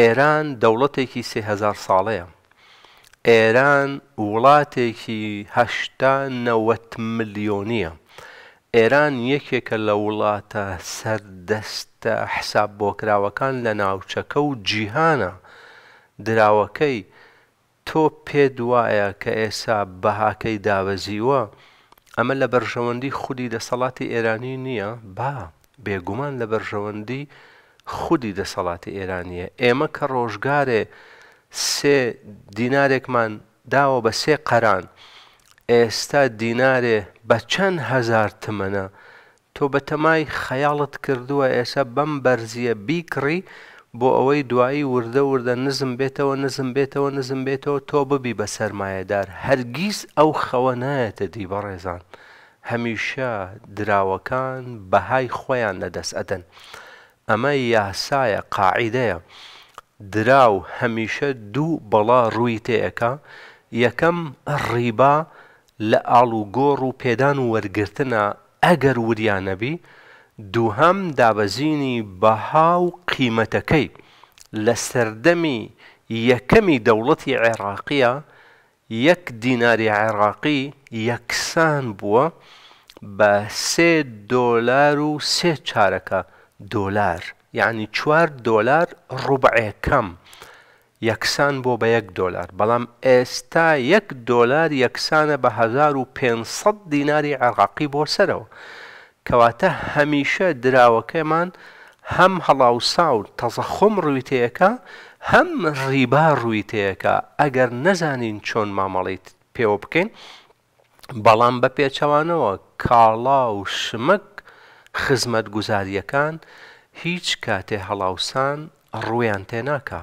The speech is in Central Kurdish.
ئێران دەوڵەتێکی سێ هەزار ساڵەیە. ئێران وڵاتێکی هەشتا نەوەت ملیۆنییە. ئێران یەکێکە لە وڵاتە سەردەستە حساببۆکراوەکان لە ناوچەکە و جیهانە. دراوەکەی تۆ پێت وایە کە ئێسا بەهاکەی دابەزیوە، ئەمە لە بەرژەوەندی خودی دەسەڵاتی ئێرانی نییە؟ با، بێگومان لە بەرژەوەندی خودی دەسەڵاتی ئێرانییە. ئێمە کە ڕۆژگارێ سێ دینارێکمان داوە بە سێ قەران، ئێستا دینارێ بە چەند هەزار تمەنە تۆ بەتەمای خەیاڵت کردووە ئێسە بەم بەرزییە بیکڕی بۆ ئەوەی دوایی وردە وردە نزم بێتەوە نزم بێتەوە نزم بێتەوە تۆ ببی بە سەرمایەدار هەرگیز ئەو خەوە نایەتە دی بەڕێزان هەمیشە دراوەکان بەهای خۆیان لەدەست ئەدەن ئەمە یاسایە قاعیدەیە دراو هەمیشە دوو بەڵا ڕووی تێ ئەکا یەکەم ڕیبا لە ئاڵ و گۆڕ و پێدان و وەرگرتنا ئەگەر وریا نەبی، دووهەم دابەزینی بەها و قیمەتەکەی لە سەردەمی یەکەمی دەوڵەتی عێڕاقیا یەک دیناری عێڕاقی یەکسان بووە بە سێ دۆلار و سێ چارەکە دۆلار یانی چوار دۆلار ڕوبعێ کەم یەکسان بۆ بە یەک دۆلار، بەڵام ئێستا یەک دۆلار یەکسانە بە هەزار و پێنج سەد دیناری عێراقی بۆ سەرەوە، کەواتە هەمیشە دراوەکەمان هەم هەڵاوساو تەزەخوم ڕووی تێکا هەم ڕیبا ڕووی تێکا، ئەگەر نەزانین چۆن مامەڵەی پێوە بکەین، بەڵام بە پێچەوانەوە کاڵا و شمەک خزمەتگوزارییەکان هیچ کاتێ هەڵاوسان ڕوویان تێ ناکا.